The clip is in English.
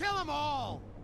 Kill them all!